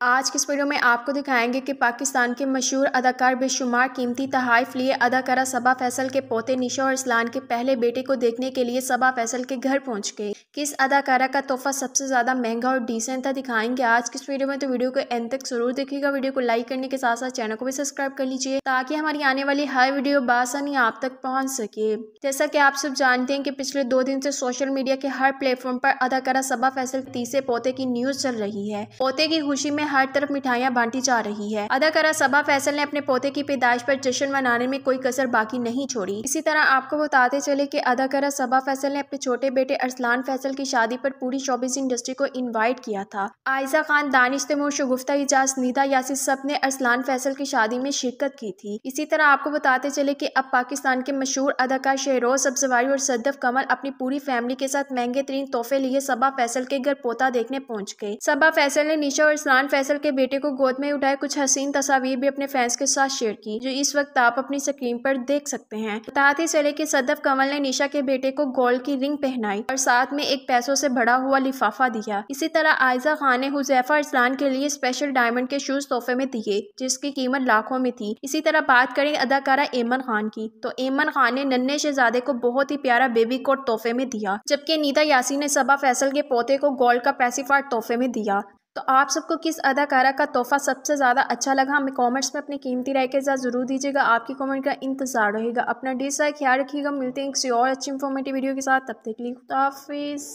आज की इस वीडियो में आपको दिखाएँगे कि पाकिस्तान के मशहूर अदाकार बेशुमार कीमती तहाइफ लिए अदाकारा सबा फैसल के पोते निशा और इस्लान के पहले बेटे को देखने के लिए सबा फैसल के घर पहुँच गए। किस अदाकारा का तोहफा सबसे ज़्यादा महँगा और डिसेंट था दिखाएँगे आज की इस वीडियो में तो वीडियो को एंड तक ज़रूर देखिएगा। वीडियो को लाइक करने के साथ साथ चैनल को भी सब्सक्राइब कर लीजिए, ताकि हमारी आने वाली हर वीडियो बासानी आप तक पहुँच सके। जैसा की आप सब जानते हैं कि पिछले दो दिन से सोशल मीडिया के हर प्लेटफॉर्म पर अदाकारा सबा फैसल तीसरे पोते की न्यूज़ चल रही है। पोते की खुशी में हर तरफ़ मिठाइयाँ बांटी जा रही है। अदाकारा सबा फैसल ने अपने पोते की पैदाइश पर जश्न मनाने में कोई कसर बाकी नहीं छोड़ी। इसी तरह आपको बताते चले कि अदाकारा सबा फैसल ने अपने छोटे बेटे अरसलान फैसल की शादी पर पूरी शोबिस इंडस्ट्री को इन्वाइट किया था। आयजा खान, दानिश तैमूर, शगुफ्ता इजाज, निदा यासिर सबने अरसलान फैसल की शादी में शिरकत की थी। इसी तरह आपको बताते चले कि अब पाकिस्तान के मशहूर अदाकार शहरोज, सब्जवारी और सदफ कमल अपनी पूरी फैमिली के साथ महँगे तरीन तोहफे लिए सबा फैसल के घर पोता देखने पहुँच गए। सबा फैसल ने निशा और इस्लान फैसल के बेटे को गोद में उठाए कुछ हसीन तस्वीर भी अपने फैंस के साथ शेयर की, जो इस वक्त आप अपनी स्क्रीन पर देख सकते हैं। बताते चले कि सदफ कमल ने निशा के बेटे को गोल्ड की रिंग पहनाई और साथ में एक पैसों से भरा हुआ लिफाफा दिया। इसी तरह आयजा खान ने हुजैफा इस्लान के लिए स्पेशल डायमंड के शूज़ तोहफे में दिए, जिसकी कीमत लाखों में थी। इसी तरह बात करें अदाकारा एमन खान की तो एमन खान ने नन्हे शहजादे को बहुत ही प्यारा बेबी कोट तोहफे में दिया, जबकि नीता यासी ने सबा फैसल के पोते को गोल्ड का पैसीफार तोहफे में दिया। तो आप सबको किस अदाकारा का तोहफा सबसे ज़्यादा अच्छा लगा? हमें कमेंट्स में अपनी कीमती राय के साथ ज़रूर दीजिएगा। आपकी कमेंट का इंतज़ार रहेगा। अपना डी सा ख्याल रखिएगा। मिलते हैं किसी और अच्छी इन्फॉर्मेटिव वीडियो के साथ। तब तक लिए खुदाफिज़